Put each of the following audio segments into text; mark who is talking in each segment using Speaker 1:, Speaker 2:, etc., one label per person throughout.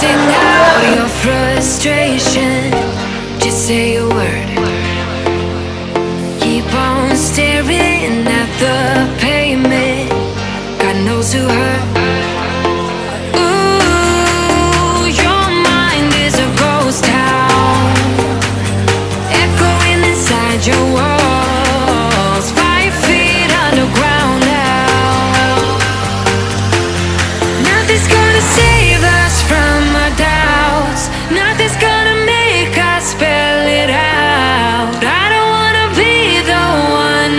Speaker 1: sing out your frustration. Just say a word. Keep on staring at the pavement. God knows who hurt.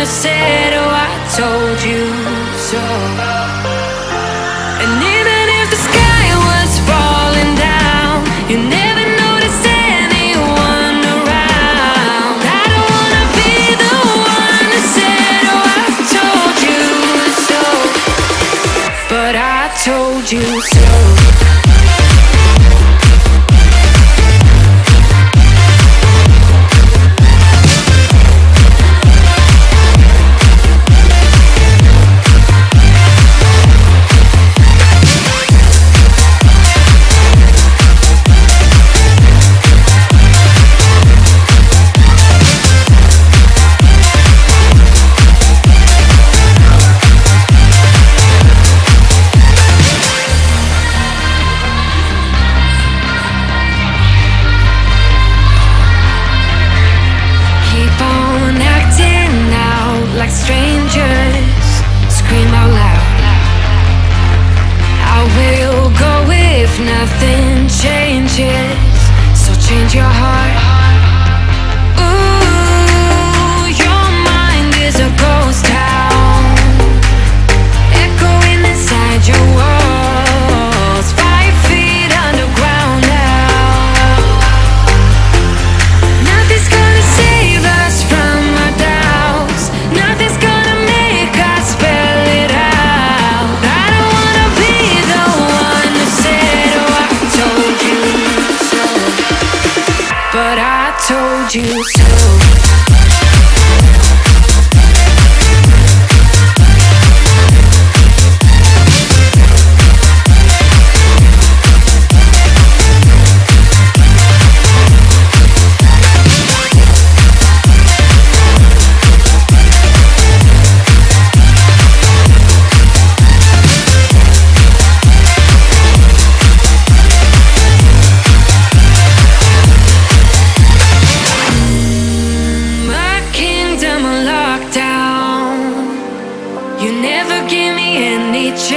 Speaker 1: To say, Oh, I told you so. And even if the sky was falling down, you never noticed anyone around. I don't wanna be the one Oh, I told you so. But I told you so. I told you so.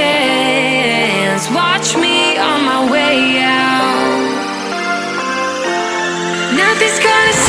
Speaker 1: Chance. Watch me on my way out. Nothing's gonna